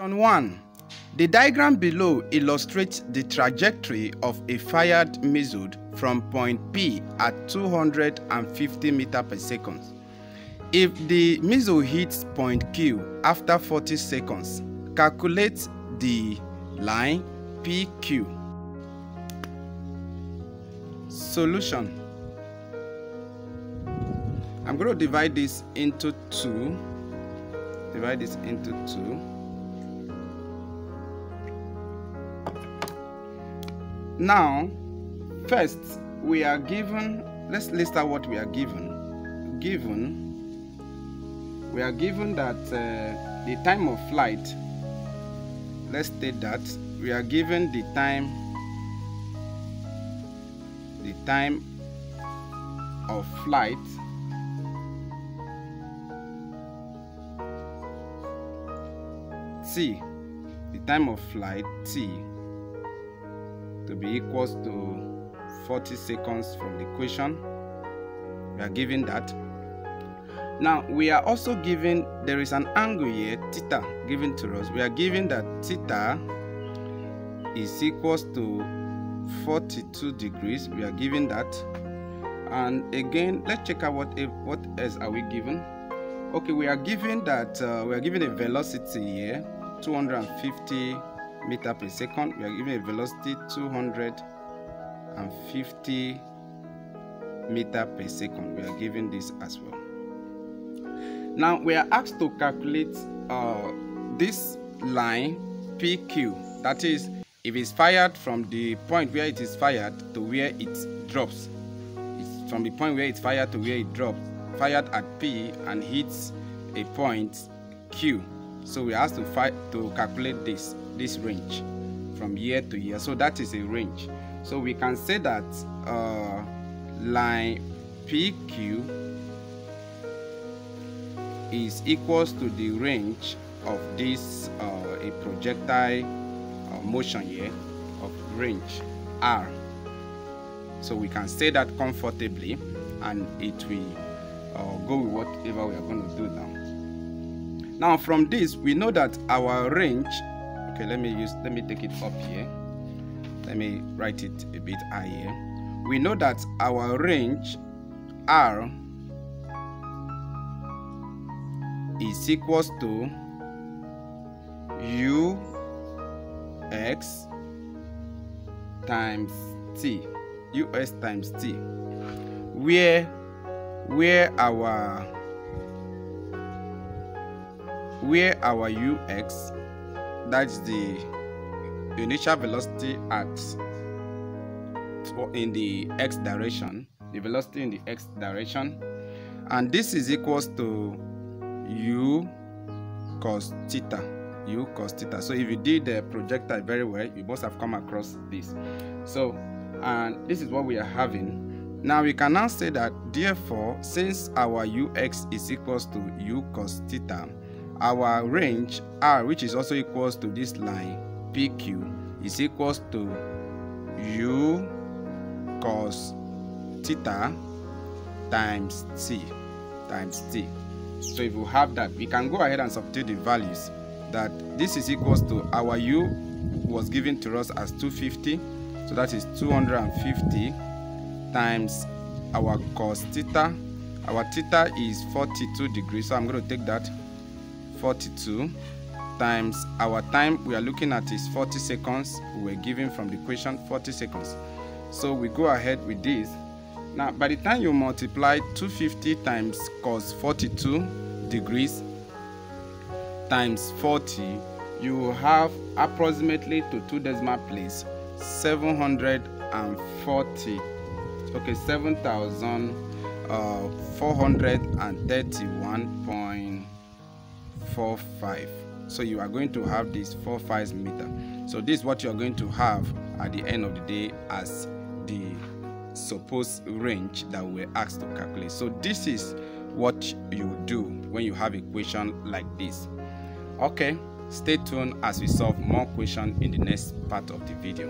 On 1. The diagram below illustrates the trajectory of a fired missile from point P at 250 meter per second. If the missile hits point Q after 40 seconds, calculate the line PQ. Solution. I'm going to divide this into two. Divide this into two. Now, first, we are given, let's list out what we are given. Given, we are given that uh, the time of flight, let's state that, we are given the time, the time of flight. T the time of flight t be equals to 40 seconds from the equation. We are given that. Now, we are also given, there is an angle here, theta, given to us. We are given that theta is equals to 42 degrees. We are given that. And again, let's check out what, what else are we given. Okay, we are given that, uh, we are given a velocity here, 250 meter per second we are given a velocity 250 meter per second. We are given this as well. Now we are asked to calculate uh, this line pq that is if it's fired from the point where it is fired to where it drops. It's from the point where it's fired to where it drops fired at p and hits a point q. So we have to to calculate this this range from year to year. So that is a range. So we can say that uh, line pq is equals to the range of this uh, a projectile uh, motion here of range r. So we can say that comfortably and it will uh, go with whatever we are going to do now. Now from this we know that our range okay let me use let me take it up here. Let me write it a bit higher. We know that our range r is equals to u x times t. Us times t. Where where our where our ux that's the initial velocity at in the x direction the velocity in the x direction. And this is equals to u cos theta u cos theta. So if you did the projectile very well you must have come across this. So and this is what we are having. Now we can now say that therefore since our ux is equals to u cos theta our range r which is also equals to this line pq is equals to u cos theta times t times t. So if we have that we can go ahead and substitute the values that this is equals to our u was given to us as 250 so that is 250 times our cos theta. Our theta is 42 degrees. So i'm going to take that 42 times our time we are looking at is 40 seconds. We were given from the equation 40 seconds. So we go ahead with this. Now by the time you multiply 250 times cos 42 degrees times 40 you have approximately to two decimal place 740 okay 7431 uh, 4 5 so you are going to have this 4 5 meter. So this is what you are going to have at the end of the day as the supposed range that we are asked to calculate. So this is what you do when you have a question like this. Okay stay tuned as we solve more questions in the next part of the video.